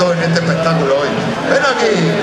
todo en este espectáculo hoy. Ven aquí.